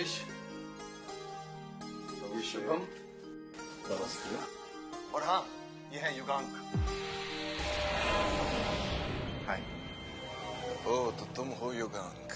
ये शुभम नमस्ते और हाँ ये है युगांक हाय ओ तो तुम हो युगांक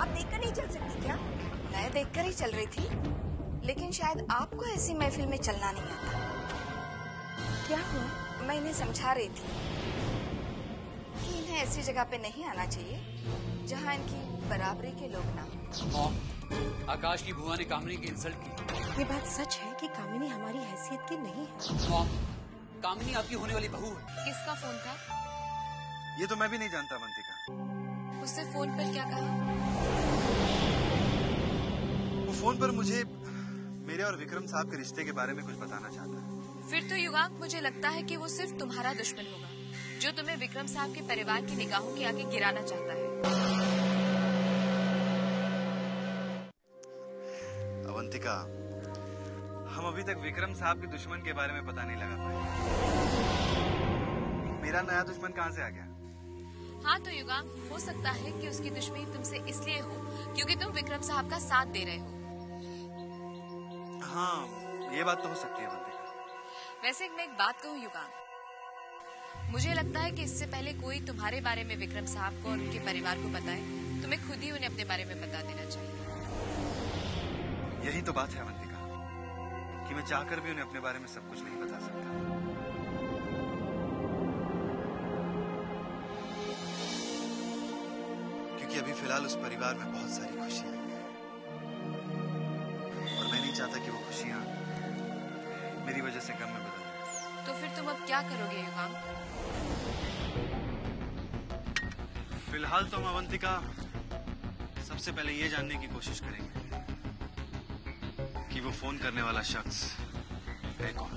आप देखकर नहीं चल सकती क्या? मैं देखकर ही चल रही थी लेकिन शायद आपको ऐसी महफिल में चलना नहीं आता। क्या हुआ? मैं इन्हें समझा रही थी कि इन्हें ऐसी जगह पे नहीं आना चाहिए जहाँ इनकी बराबरी के लोग ना हों। मॉम आकाश की बुआ ने कामनी की इंसल्ट की। ये बात सच है कि कामिनी हमारी हैसियत की नहीं है। मॉम कामनी आपकी होने वाली बहू है। किसका फ़ोन था? ये तो मैं भी नहीं जानता अवंतिका उससे फ़ोन पर क्या कहा? वो फ़ोन पर मुझे मेरे और विक्रम साहब के रिश्ते के बारे में कुछ बताना चाहता है। फिर तो युगांक मुझे लगता है कि वो सिर्फ़ तुम्हारा दुश्मन होगा जो तुम्हें विक्रम साहब के परिवार की निगाहों के आगे गिराना चाहता है। अवंतिका हम अभी तक विक्रम साहब के दुश्मन के बारे में पता नहीं लगा पाए। मेरा नया दुश्मन कहाँ से आ गया? हाँ तो युगा हो सकता है कि उसकी दुश्मनी तुमसे इसलिए हो क्योंकि तुम विक्रम साहब का साथ दे रहे हो। हाँ ये बात तो हो सकती है अवंतिका वैसे मैं एक बात कहूँ युगा। मुझे लगता है कि इससे पहले कोई तुम्हारे बारे में विक्रम साहब को और उनके परिवार को बताए तुम्हें खुद ही उन्हें अपने बारे में बता देना चाहिए। यही तो बात है अवंतिका कि मैं चाहकर भी उन्हें अपने बारे में सब कुछ नहीं बता सकता। अभी फ़िलहाल उस परिवार में बहुत सारी खुशियाँ हैं। और मैं नहीं चाहता कि वो खुशियाँ मेरी वजह से गम में बदल तो फिर तुम अब क्या करोगे युगांक फ़िलहाल तो हम अवंतिका सबसे पहले ये जानने की कोशिश करेंगे कि वो फ़ोन करने वाला शख्स है कौन?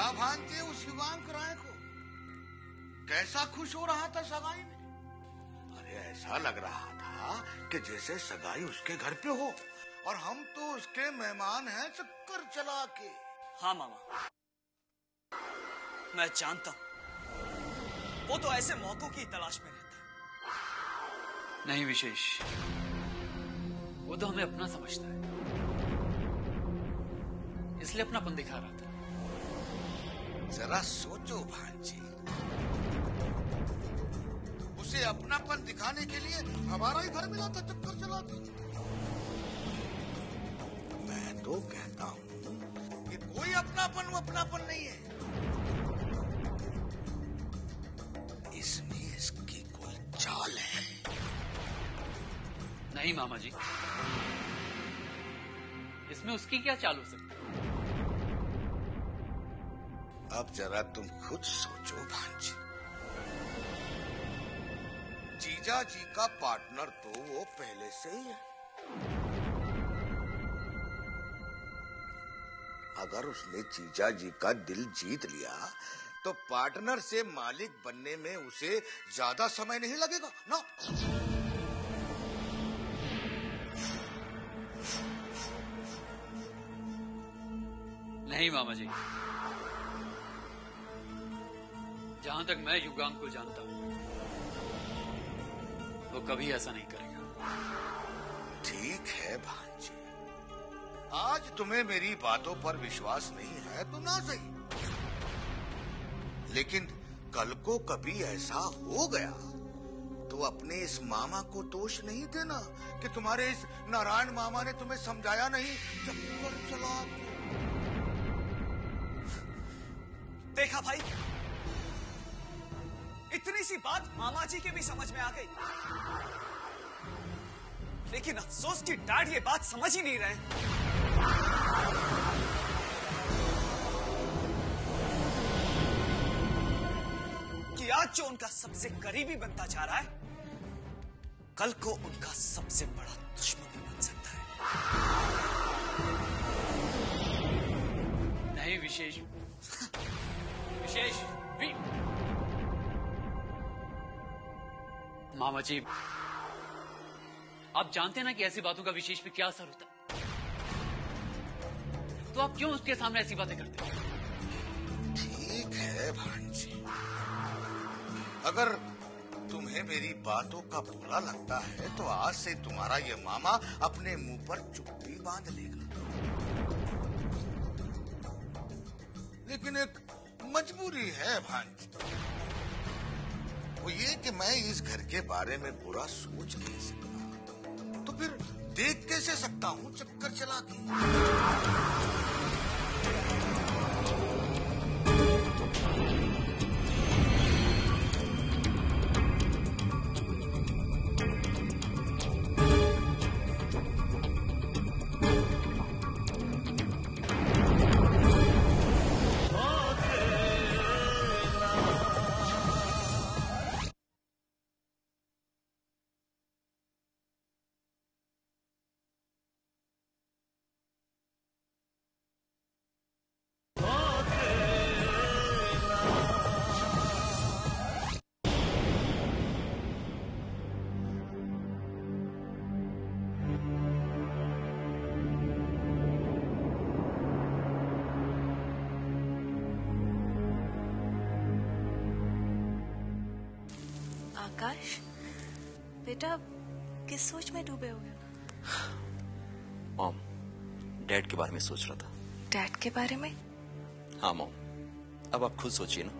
देखा भांजे उस युगांक राय को? कैसा खुश हो रहा था सगाई में? अरे ऐसा लग रहा था कि जैसे सगाई उसके घर पे हो और हम तो उसके मेहमान हैं चक्कर चला के। हाँ मामा। मैं जानता हूँ। वो तो ऐसे मौकों की तलाश में रहता है। नहीं विशेष। वो तो हमें अपना समझता है। इसलिए अपनापन दिखा रहा था। जरा सोचो भांजी। उसे अपनापन दिखाने के लिए हमारा ही घर मिला था चक्कर चलाती मैं तो कहता हूँ कि कोई अपनापन, वो अपनापन नहीं है। इसमें इसकी कोई चाल है। नहीं, मामा जी। इसमें उसकी क्या चाल हो सकती अब जरा तुम खुद सोचो, भांजी। जीजा जी का पार्टनर तो वो पहले से ही है। अगर उसने जीजा जी का दिल जीत लिया तो पार्टनर से मालिक बनने में उसे ज़्यादा समय नहीं लगेगा, ना? नहीं, मामा जी। जहाँ तक मैं युगांग को जानता हूँ वो कभी ऐसा नहीं करेगा। ठीक है भांजी। आज तुम्हें मेरी बातों पर विश्वास नहीं है तो ना सही। लेकिन कल को कभी ऐसा हो गया तो अपने इस मामा को दोष नहीं देना कि तुम्हारे इस नारायण मामा ने तुम्हें समझाया नहीं। चक्कर चला। देखा भाई सी बात मामा जी के भी समझ में आ गई। लेकिन अफसोस की डैड ये बात समझ ही नहीं रहे। कि आज जो उनका सबसे करीबी बनता जा रहा है, कल को उनका सबसे बड़ा दुश्मन भी बन सकता है। नहीं, विशेष। विशेष। मामा जी, आप जानते हैं ना कि ऐसी बातों का विशेष पे क्या असर होता तो आप क्यों उसके सामने ऐसी बातें करते ठीक है भांजी अगर तुम्हें मेरी बातों का बुरा लगता है तो आज से तुम्हारा ये मामा अपने मुँह पर चुप्पी बाँध लेगा। लेकिन एक मजबूरी है भांजी वो ये कि मैं इस घर के बारे में बुरा सोच नहीं सकता। तो फिर देख कैसे सकता हूँ चक्कर चला के? आकाश बेटा किस सोच में डूबे हुए हो मॉम डैड के बारे में सोच रहा था। डैड के बारे में? हाँ मॉम। अब आप खुद सोचिए ना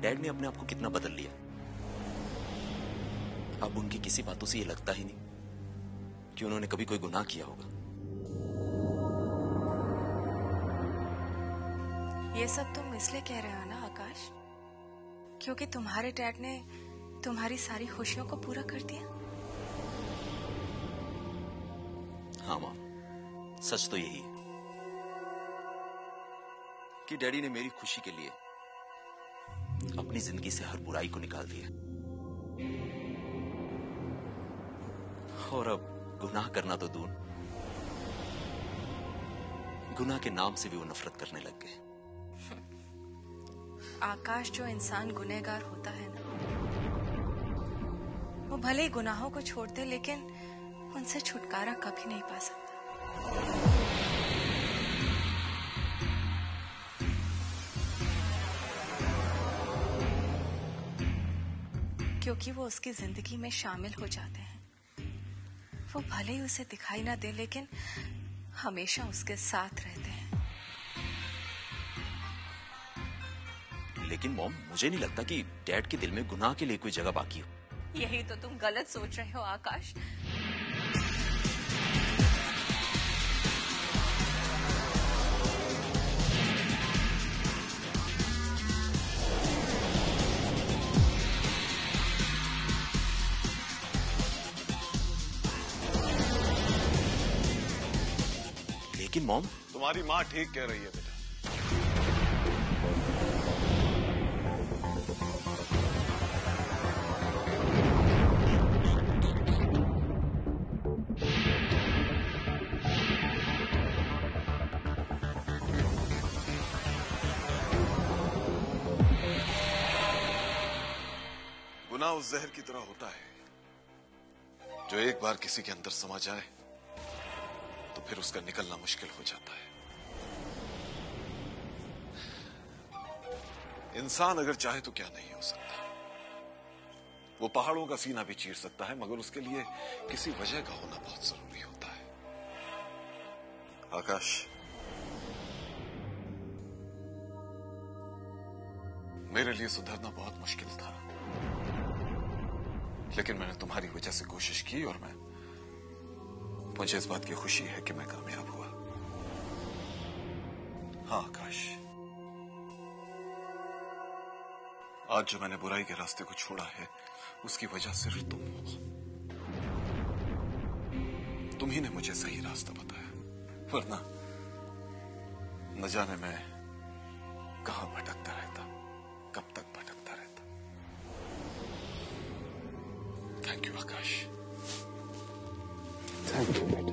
डैड ने अपने आप को कितना बदल लिया। अब उनकी किसी बातों से ये लगता ही नहीं कि उन्होंने कभी कोई गुनाह किया होगा। ये सब तुम इसलिए कह रहे हो ना आकाश? क्योंकि तुम्हारे डैड ने तुम्हारी सारी खुशियों को पूरा कर दिया? हाँ मॉम सच तो यही है कि डैडी ने मेरी खुशी के लिए अपनी ज़िंदगी से हर बुराई को निकाल दिया। और अब गुनाह करना तो दूर गुनाह के नाम से भी वो नफरत करने लग गए। आकाश जो इंसान गुनहगार होता है ना वो भले ही गुनाहों को छोड़ दे, लेकिन उनसे छुटकारा कभी नहीं पा सकता। क्योंकि वो उसकी ज़िंदगी में शामिल हो जाते हैं। वो भले ही उसे दिखाई ना दे, लेकिन हमेशा उसके साथ रहते हैं। लेकिन मॉम, मुझे नहीं लगता कि डैड के दिल में गुनाह के लिए कोई जगह बाकी हो। यही तो तुम गलत सोच रहे हो आकाश। लेकिन मॉम तुम्हारी माँ ठीक कह रही है उस जहर की तरह होता है, जो एक बार किसी के अंदर समा जाए तो फिर उसका निकलना मुश्किल हो जाता है। इंसान अगर चाहे तो क्या नहीं हो सकता। वो पहाड़ों का सीना भी चीर सकता है, मगर उसके लिए किसी वजह का होना बहुत ज़रूरी होता है। आकाश। मेरे लिए सुधरना बहुत मुश्किल था। लेकिन मैंने तुम्हारी वजह से कोशिश की और मैं, मुझे इस बात की खुशी है कि मैं कामयाब हुआ। हाँ आकाश। आज जो मैंने बुराई के रास्ते को छोड़ा है, उसकी वजह सिर्फ़ तुम हो। तुम ही ने मुझे सही रास्ता बताया, वरना न जाने मैं कहाँ भटकता रहता। थैंक यू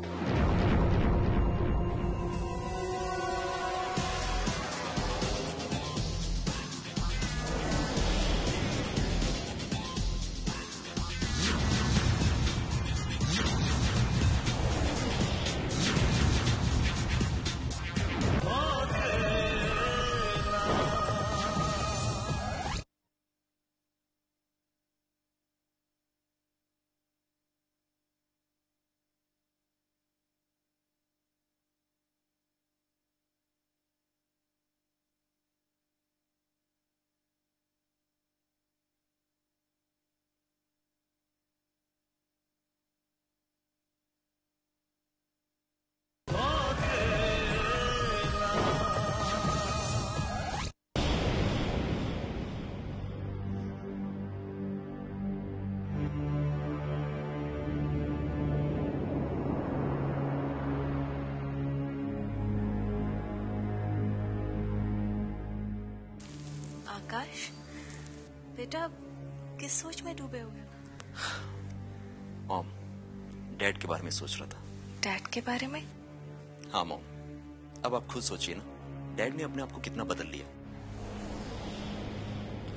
बेटा किस सोच में डूबे हुए हो? मॉम डैड के बारे में सोच रहा था। डैड के बारे में? हाँ मॉम। अब आप खुद सोचिए ना डैड ने अपने आप को कितना बदल लिया।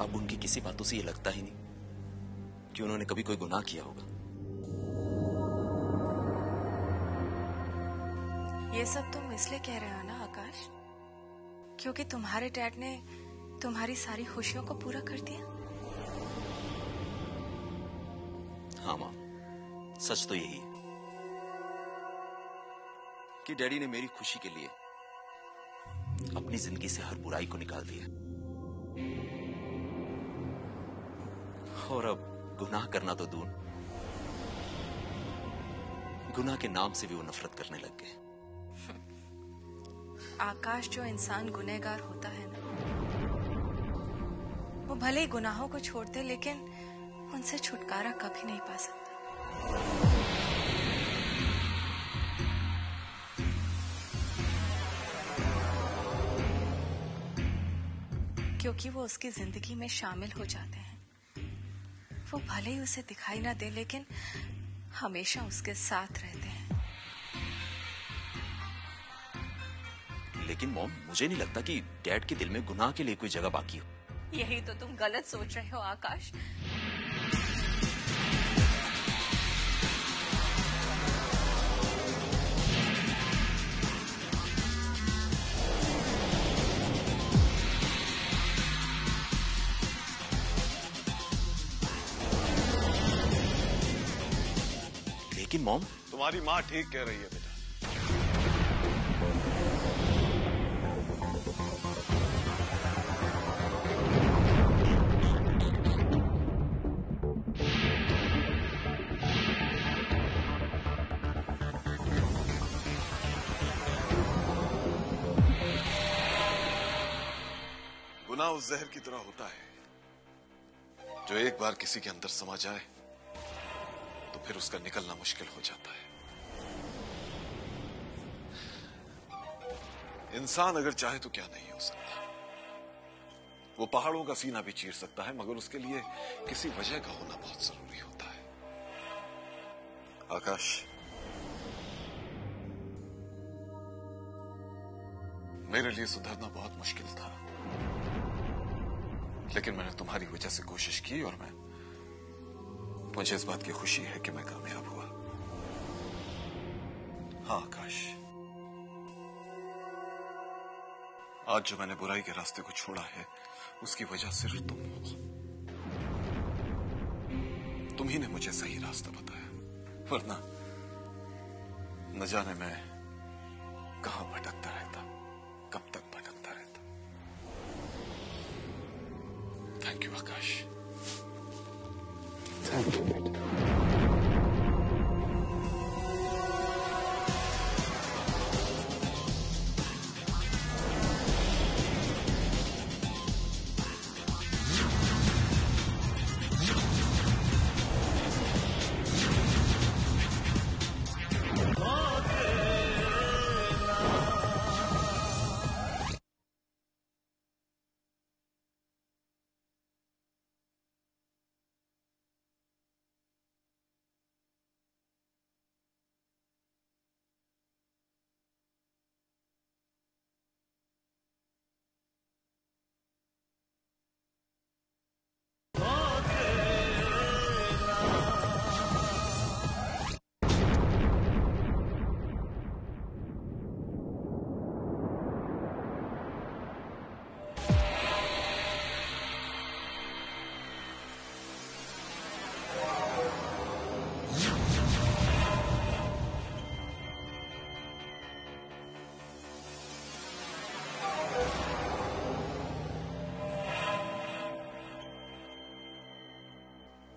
अब उनकी किसी बातों से ये लगता ही नहीं कि उन्होंने कभी कोई गुनाह किया होगा। ये सब तुम इसलिए कह रहे हो ना आकाश? क्योंकि तुम्हारे डैड ने तुम्हारी सारी खुशियों को पूरा कर दिया? हाँ मॉम सच तो यही है। कि डैडी ने मेरी खुशी के लिए अपनी ज़िंदगी से हर बुराई को निकाल दिया। और अब गुनाह करना तो दूर। गुनाह के नाम से भी वो नफरत करने लग गए। आकाश जो इंसान गुनहगार होता है ना, वो भले ही गुनाहों को छोड़ते, लेकिन उनसे छुटकारा कभी नहीं पा सकता। क्योंकि वो उसकी ज़िंदगी में शामिल हो जाते हैं। वो भले ही उसे दिखाई ना दे लेकिन हमेशा उसके साथ रहते हैं। लेकिन मॉम मुझे नहीं लगता कि डैड के दिल में गुनाह के लिए कोई जगह बाकी हो। यही तो तुम गलत सोच रहे हो आकाश। मॉम तुम्हारी माँ ठीक कह रही है बेटा। गुनाह उस जहर की तरह होता है, जो एक बार किसी के अंदर समा जाए। फिर उसका निकलना मुश्किल हो जाता है। इंसान अगर चाहे तो क्या नहीं हो सकता। वो पहाड़ों का सीना भी चीर सकता है, मगर उसके लिए किसी वजह का होना बहुत ज़रूरी होता है। आकाश। मेरे लिए सुधरना बहुत मुश्किल था। लेकिन मैंने तुम्हारी वजह से कोशिश की और मैं मुझे इस बात की खुशी है कि मैं कामयाब हुआ। हाँ आकाश। आज जो मैंने बुराई के रास्ते को छोड़ा है, उसकी वजह सिर्फ़ तुम हो। तुम ही ने मुझे सही रास्ता बताया। वरना न जाने मैं कहा भटकता रहता, कब तक भटकता रहता। Thank you Akash.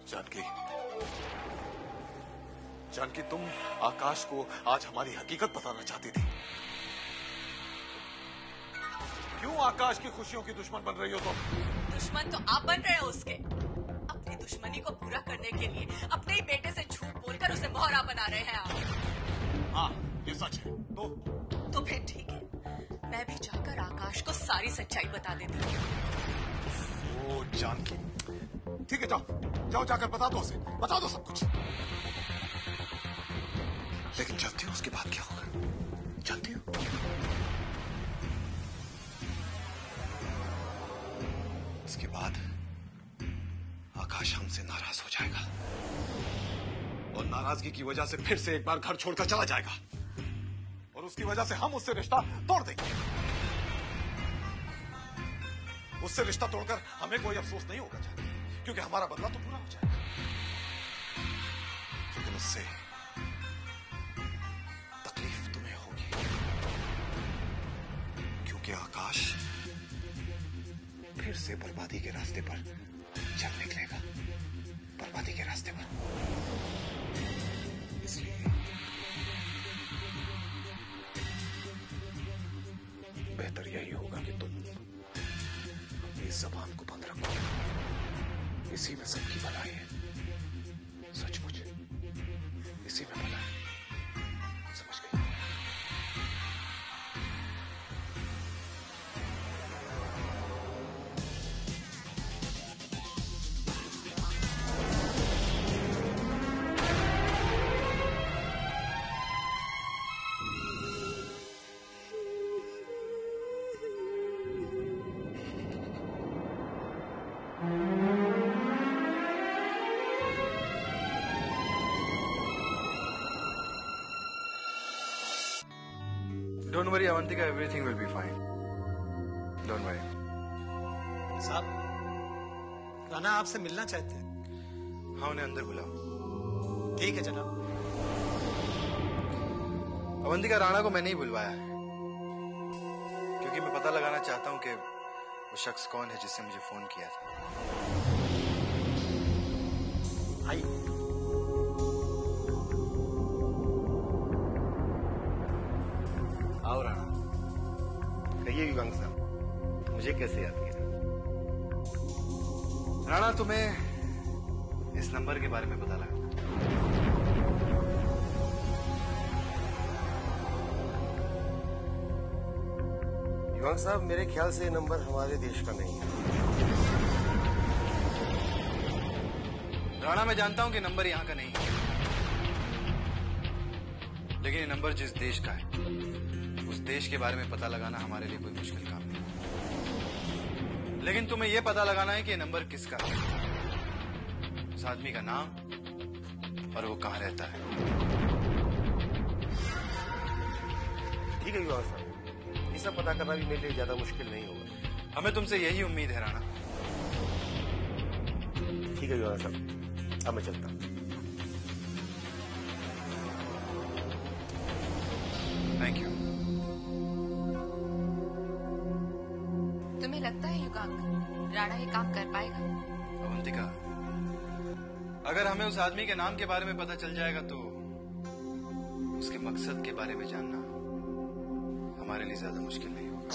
Janaki. Janaki तुम आकाश को आज हमारी हकीकत बताना चाहती थी। क्यों आकाश की खुशियों की दुश्मन बन रही हो तुम? दुश्मन तो आप बन रहे हो उसके। अपनी दुश्मनी को पूरा करने के लिए अपने ही बेटे से झूठ बोलकर उसे मोहरा बना रहे हैं आप। हाँ ये सच है। तो? तो फिर ठीक है। मैं भी जाकर आकाश को सारी सच्चाई बता देती हूँ। जानकी। ठीक है जाओ। जाओ जाकर बता दो उसे। बता दो सब कुछ। लेकिन जानती हो उसके बाद क्या होगा? जानती हो? उसके बाद आकाश हमसे नाराज़ हो जाएगा। और नाराज़गी की वजह से फिर से एक बार घर छोड़कर चला जाएगा। और उसकी वजह से हम उससे रिश्ता तोड़ देंगे। उससे रिश्ता तोड़कर हमें कोई अफसोस नहीं होगा जानकी क्योंकि हमारा बदला तो पूरा हो जाएगा। लेकिन उससे तकलीफ़ तुम्हें होगी। क्योंकि आकाश फिर से बर्बादी के रास्ते पर चल निकलेगा। बर्बादी के रास्ते पर। इसलिए बेहतर यही होगा कि तुम इस जबान को इसी में सबकी भलाई है Don't worry, Avantika, everything will be fine. Don't worry. साहब राना आपसे मिलना चाहते हैं। हाँ उन्हें अंदर बुलाओ। ठीक है जनाब। अवंतिका राणा को मैंने ही बुलवाया है। क्योंकि मैं पता लगाना चाहता हूँ कि वो शख्स कौन है जिसने मुझे फ़ोन किया था। आइए आओ राणा कहिए युगांग साहब मुझे कैसे याद किया? राणा तुम्हें इस नंबर के बारे में पता लगा? युवक साहब मेरे ख्याल से ये नंबर हमारे देश का नहीं है। राणा मैं जानता हूँ कि नंबर यहाँ का नहीं है लेकिन ये नंबर जिस देश का है। देश के बारे में पता लगाना हमारे लिए कोई मुश्किल काम नहीं। लेकिन तुम्हें यह पता लगाना है कि नंबर किसका है? उस आदमी का नाम और वो कहाँ रहता है। ठीक है युवा साहब ये सब पता करना भी मेरे लिए ज़्यादा मुश्किल नहीं होगा। हमें तुमसे यही उम्मीद है राणा। ठीक है युवा साहब अब मैं चलता हूँ। थैंक यू राणा ये काम कर पाएगा। अवंतिका, अगर हमें उस आदमी के नाम के बारे में पता चल जाएगा तो उसके मकसद के बारे में जानना हमारे लिए ज़्यादा मुश्किल नहीं होगा।